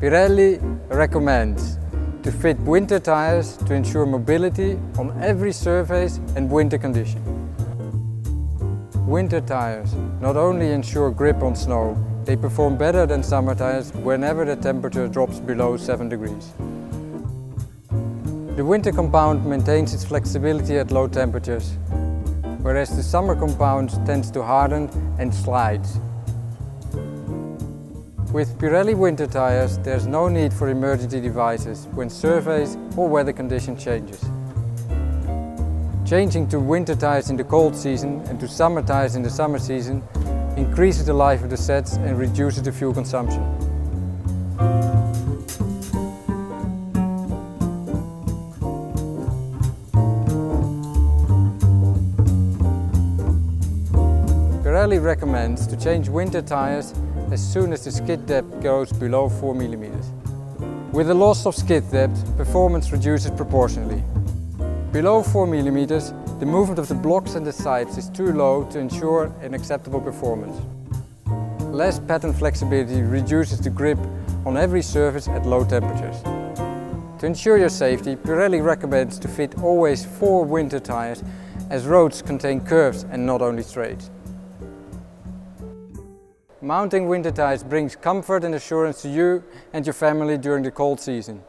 Pirelli recommends to fit winter tires to ensure mobility on every surface and winter condition. Winter tires not only ensure grip on snow, they perform better than summer tires whenever the temperature drops below 7 degrees. The winter compound maintains its flexibility at low temperatures, whereas the summer compound tends to harden and slides. With Pirelli winter tires, there's no need for emergency devices when surface or weather condition changes. Changing to winter tires in the cold season and to summer tires in the summer season increases the life of the sets and reduces the fuel consumption. Pirelli recommends to change winter tires as soon as the skid depth goes below 4 mm. With the loss of skid depth, performance reduces proportionally. Below 4 mm, the movement of the blocks and the sides is too low to ensure an acceptable performance. Less pattern flexibility reduces the grip on every surface at low temperatures. To ensure your safety, Pirelli recommends to fit always four winter tires as roads contain curves and not only straight. Mounting winter tires brings comfort and assurance to you and your family during the cold season.